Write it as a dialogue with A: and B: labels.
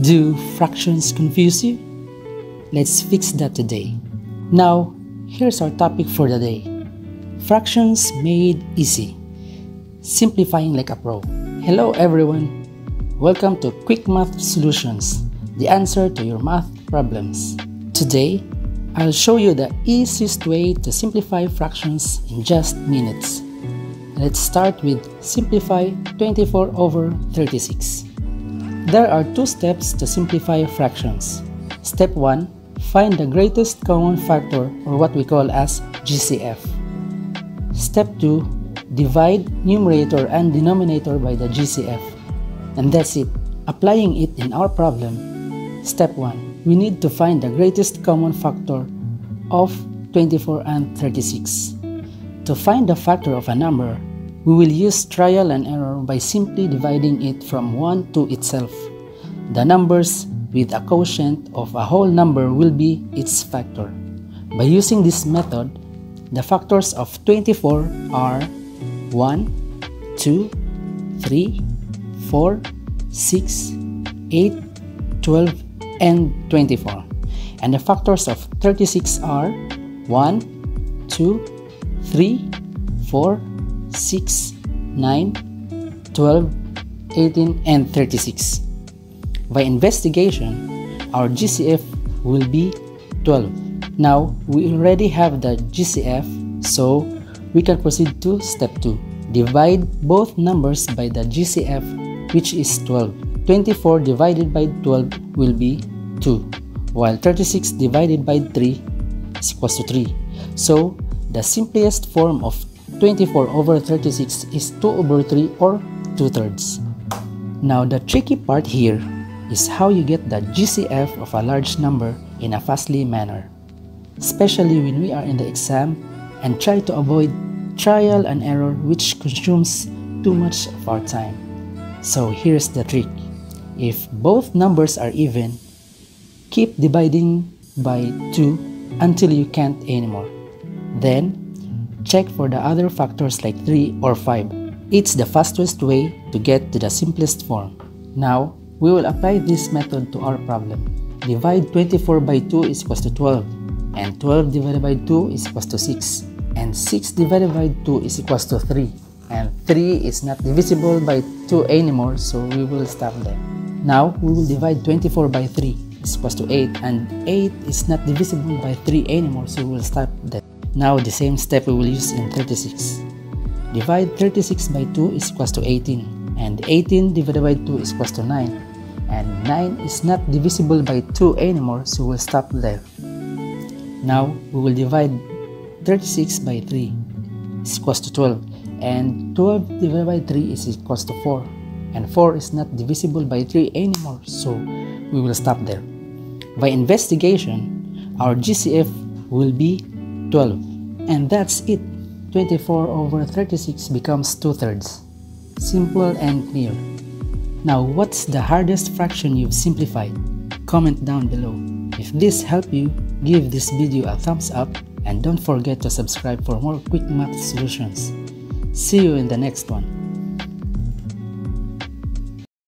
A: Do fractions confuse you? Let's fix that today. Now, here's our topic for the day. Fractions made easy. Simplifying like a pro. Hello everyone. Welcome to Quick Math Solutions, the answer to your math problems. Today, I'll show you the easiest way to simplify fractions in just minutes. Let's start with simplify 24 over 36. There are two steps to simplify fractions. Step 1. Find the greatest common factor or what we call as GCF. Step 2. Divide numerator and denominator by the GCF. And that's it. Applying it in our problem. Step 1. We need to find the greatest common factor of 24 and 36. To find the factor of a number, we will use trial and error by simply dividing it from 1 to itself. The numbers with a quotient of a whole number will be its factor. By using this method, the factors of 24 are 1, 2, 3, 4, 6, 8, 12, and 24. And the factors of 36 are 1, 2, 3, 4, 6, 9, 12, 18, and 36. By investigation, our GCF will be 12. Now, we already have the GCF, so we can proceed to step 2. Divide both numbers by the GCF, which is 12. 24 divided by 12 will be 2, while 36 divided by 3 is equals to 3. So, the simplest form of 24 over 36 is 2 over 3 or 2 thirds. Now the tricky part here is how you get the GCF of a large number in a fastly manner, especially when we are in the exam and try to avoid trial and error which consumes too much of our time. So here's the trick. If both numbers are even, keep dividing by 2 until you can't anymore. Then check for the other factors like 3 or 5. It's the fastest way to get to the simplest form. Now, we will apply this method to our problem. Divide 24 by 2 is equal to 12, and 12 divided by 2 is equal to 6, and 6 divided by 2 is equal to 3, and 3 is not divisible by 2 anymore, so we will stop there. Now, we will divide 24 by 3 is equal to 8, and 8 is not divisible by 3 anymore, so we will stop there. Now the same step we will use in 36. Divide 36 by 2 is equals to 18 and 18 divided by 2 is equals to 9 and 9 is not divisible by 2 anymore so we'll stop there. Now we will divide 36 by 3 is equals to 12 and 12 divided by 3 is equals to 4 and 4 is not divisible by 3 anymore so we will stop there. By investigation, our GCF will be 12. And that's it. 24 over 36 becomes 2 thirds. Simple and clear. Now, what's the hardest fraction you've simplified? Comment down below. If this helped you, give this video a thumbs up and don't forget to subscribe for more quick math solutions. See you in the next one.